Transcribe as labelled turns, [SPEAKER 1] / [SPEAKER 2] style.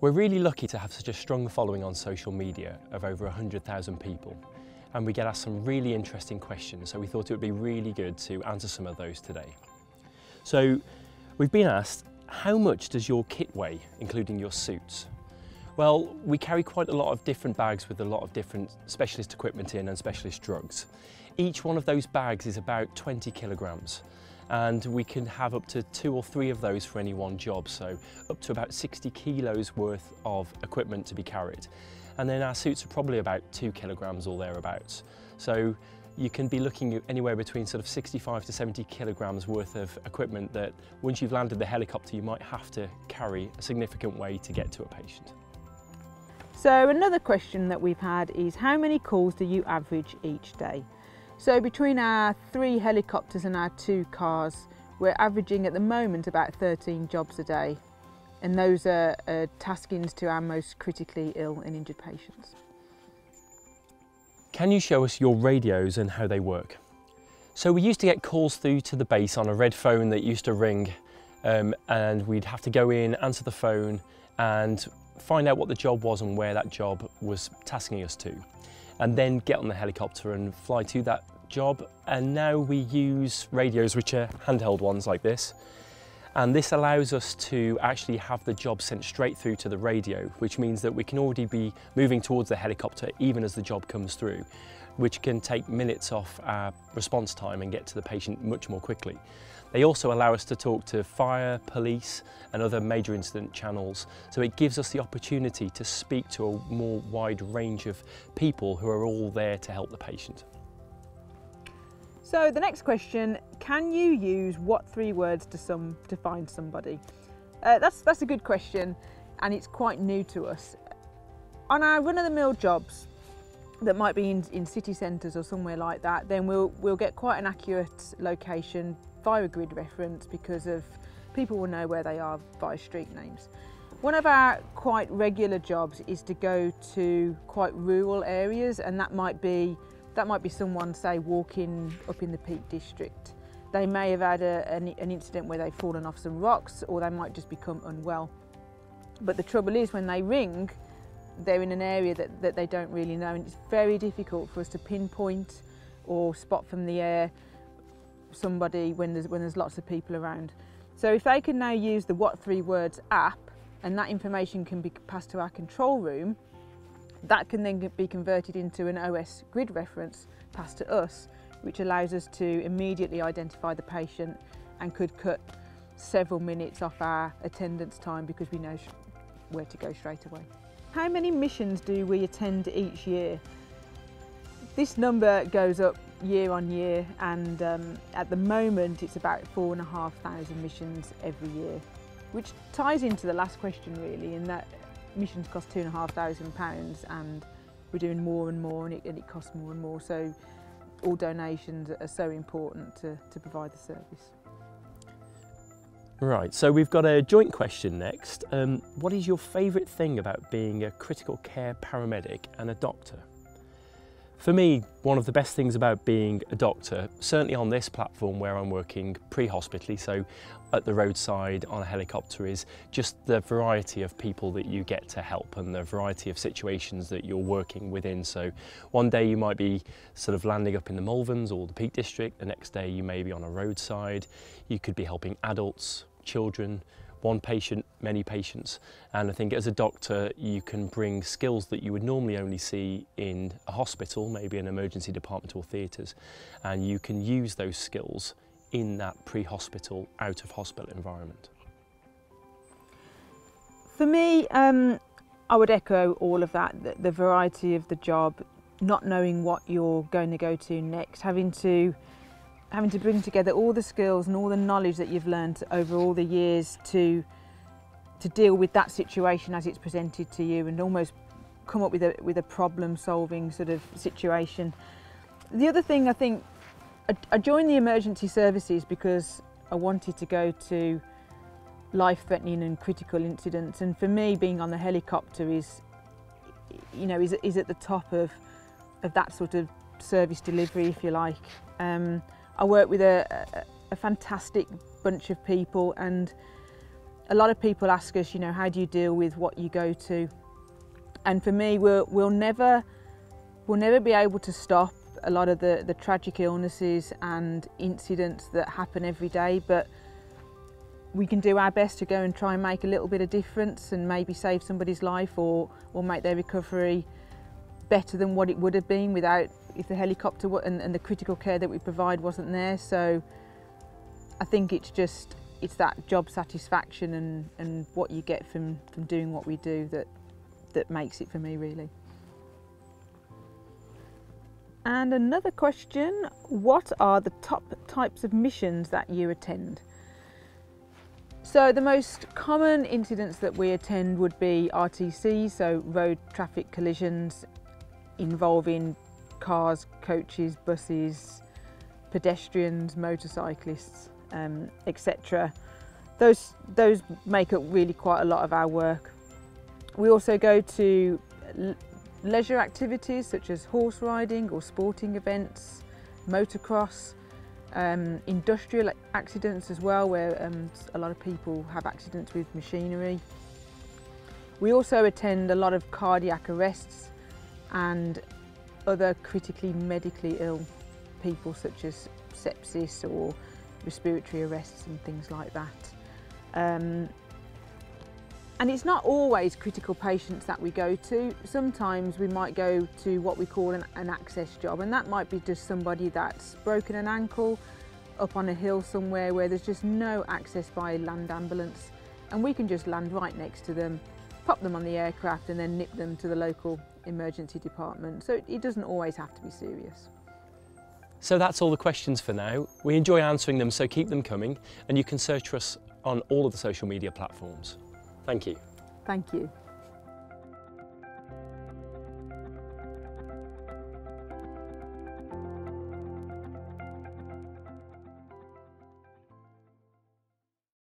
[SPEAKER 1] We're really lucky to have such a strong following on social media of over 100,000 people and we get asked some really interesting questions so we thought it would be really good to answer some of those today. So we've been asked, how much does your kit weigh, including your suits? Well, we carry quite a lot of different bags with a lot of different specialist equipment in and specialist drugs. Each one of those bags is about 20 kilograms and we can have up to two or three of those for any one job, so up to about 60 kilos worth of equipment to be carried. And then our suits are probably about two kilograms or thereabouts. So you can be looking at anywhere between sort of 65 to 70 kilograms worth of equipment that once you've landed the helicopter you might have to carry a significant way to get to a patient.
[SPEAKER 2] So another question that we've had is how many calls do you average each day? So between our three helicopters and our two cars, we're averaging at the moment about 13 jobs a day. And those are, are taskings to our most critically ill and injured patients.
[SPEAKER 1] Can you show us your radios and how they work? So we used to get calls through to the base on a red phone that used to ring um, and we'd have to go in, answer the phone and find out what the job was and where that job was tasking us to and then get on the helicopter and fly to that job. And now we use radios, which are handheld ones like this. And this allows us to actually have the job sent straight through to the radio, which means that we can already be moving towards the helicopter even as the job comes through, which can take minutes off our response time and get to the patient much more quickly. They also allow us to talk to fire, police and other major incident channels. So it gives us the opportunity to speak to a more wide range of people who are all there to help the patient.
[SPEAKER 2] So the next question, can you use what three words to, some, to find somebody? Uh, that's, that's a good question and it's quite new to us. On our run-of-the-mill jobs that might be in, in city centres or somewhere like that, then we'll, we'll get quite an accurate location via grid reference because of people will know where they are via street names. One of our quite regular jobs is to go to quite rural areas and that might be that might be someone say walking up in the Peak District. They may have had a, an, an incident where they've fallen off some rocks or they might just become unwell. But the trouble is when they ring, they're in an area that, that they don't really know and it's very difficult for us to pinpoint or spot from the air somebody when there's, when there's lots of people around. So if they can now use the What Three Words app and that information can be passed to our control room, that can then be converted into an OS grid reference passed to us, which allows us to immediately identify the patient and could cut several minutes off our attendance time because we know where to go straight away. How many missions do we attend each year? This number goes up year on year and um, at the moment it's about four and a half thousand missions every year which ties into the last question really in that missions cost two and a half thousand pounds and we're doing more and more and it, and it costs more and more so all donations are so important to, to provide the service.
[SPEAKER 1] Right, so we've got a joint question next. Um, what is your favourite thing about being a critical care paramedic and a doctor? For me, one of the best things about being a doctor, certainly on this platform where I'm working pre-hospitally, so at the roadside on a helicopter, is just the variety of people that you get to help and the variety of situations that you're working within. So one day you might be sort of landing up in the Malverns or the Peak District, the next day you may be on a roadside, you could be helping adults, children, one patient, many patients. And I think as a doctor, you can bring skills that you would normally only see in a hospital, maybe an emergency department or theatres, and you can use those skills in that pre-hospital, out-of-hospital environment.
[SPEAKER 2] For me, um, I would echo all of that, the, the variety of the job, not knowing what you're going to go to next, having to having to bring together all the skills and all the knowledge that you've learned over all the years to to deal with that situation as it's presented to you and almost come up with a with a problem solving sort of situation. The other thing I think I, I joined the emergency services because I wanted to go to life-threatening and critical incidents and for me being on the helicopter is you know is, is at the top of of that sort of service delivery if you like um, I work with a, a, a fantastic bunch of people and a lot of people ask us, you know, how do you deal with what you go to? And for me, we'll, we'll never we'll never be able to stop a lot of the, the tragic illnesses and incidents that happen every day, but we can do our best to go and try and make a little bit of difference and maybe save somebody's life or, or make their recovery better than what it would have been without if the helicopter and, and the critical care that we provide wasn't there. So I think it's just it's that job satisfaction and, and what you get from, from doing what we do that that makes it for me really. And another question, what are the top types of missions that you attend? So the most common incidents that we attend would be RTC, so road traffic collisions involving cars, coaches, buses, pedestrians, motorcyclists, um, etc. Those, those make up really quite a lot of our work. We also go to leisure activities such as horse riding or sporting events, motocross, um, industrial accidents as well where um, a lot of people have accidents with machinery. We also attend a lot of cardiac arrests and other critically medically ill people such as sepsis or respiratory arrests and things like that. Um, and it's not always critical patients that we go to. Sometimes we might go to what we call an, an, access job and that might be just somebody that's broken an ankle up on a hill somewhere where there's just no access by land ambulance and we can just land right next to them, pop them on the aircraft and then nip them to the local emergency department. So it doesn't always have to be serious.
[SPEAKER 1] So that's all the questions for now. We enjoy answering them, so keep them coming and you can search for us on all of the social media platforms. Thank you.
[SPEAKER 2] Thank you.